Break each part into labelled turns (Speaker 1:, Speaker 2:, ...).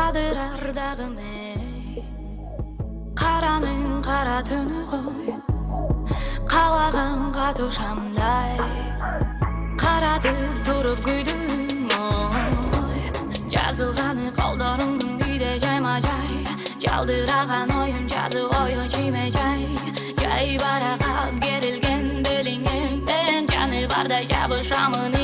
Speaker 1: қадырар дағым ей қараның қара түні ғой қалағанға тошамдай қаратып тұрып күйдім ой жазылғаны қолдарыңдың биде жайма жай жалтыраған ойым жазы ойы жиме жай жай барақат керілген беліңе мен жаны бардай жабышамын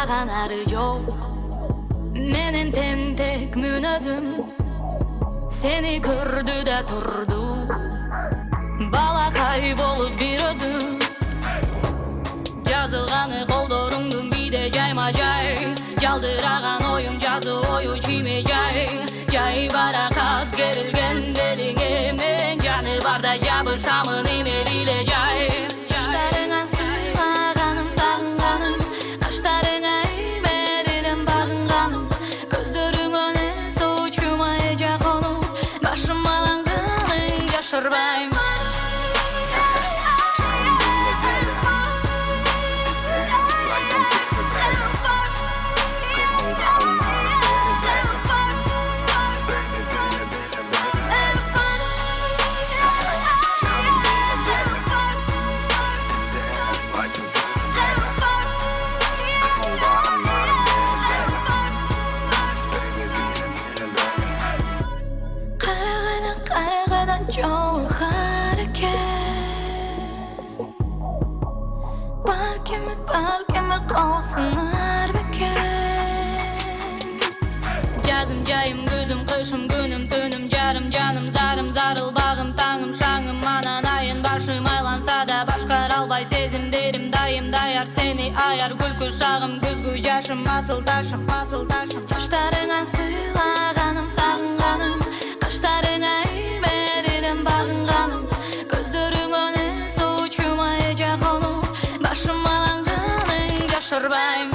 Speaker 1: yaranaları yok. Menin tentek münözüm Seni kırdı da turdu Bala kaybolup bir özüm. Yazılganı koldurundum bir de caymacay Caldıragan oyum cazı oyu çimecay Cay. Barakat gerilgen delinge Men canı barda cabışamın imeliyle cay. survive. Балкеме қосынар бекен жазым жайым күзім қышым күнім түнім жарым жаным зарым зарыл бағым таңым шаңым анан айын башым айланса да башкара албай сезимдерим дайым даяр сени аяр күлкү шагым күзгү жашым асыл ташым асыл ташым. Жаштарыңан sorbain